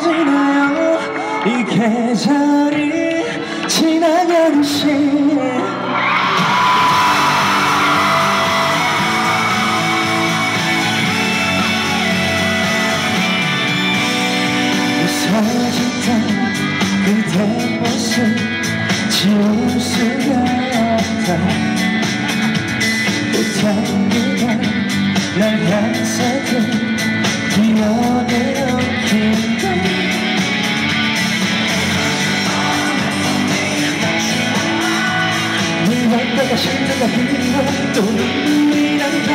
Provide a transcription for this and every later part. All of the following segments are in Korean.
지나요? 이 계절이 지나가는 시 심장가 흘러 또 눈물이 난다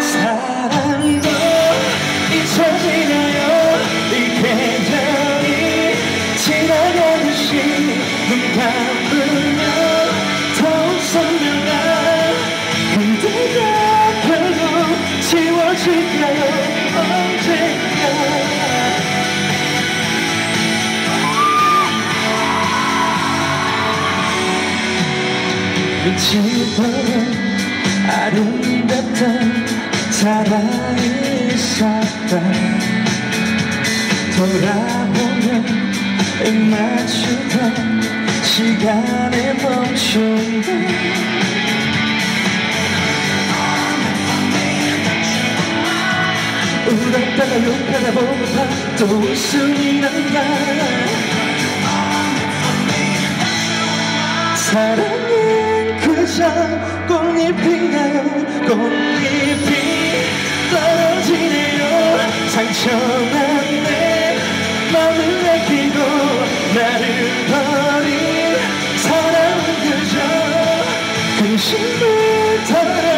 사랑도 잊혀지나요 이 계절이 지나가듯이 눈 감으면 더욱 선명한 그대가 결국 지워질까요 미치도록 아름답던 사랑이 있었다 돌아보면 맞추던 시간에 멈춘다 울었다가 욕하다 보고파 또 웃음이 난다. 사랑 은 그저 꽃잎인가요? 꽃잎이 떨어지네요. 상처난 내 마음을 아끼고 나를 버린 사랑은 그저 근심을 털어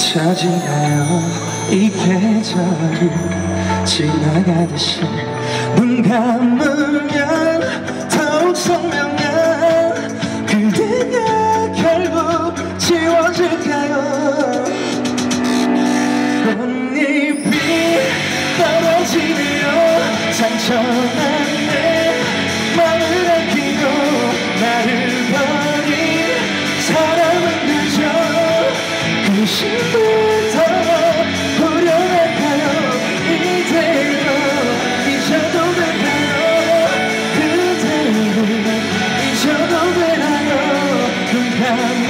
잊혀지나요 이 계절이 지나가듯이 눈 감으면 더욱 선명한 그대가 결국 지워질까요? 꽃잎이 떨어지네요 상처 눈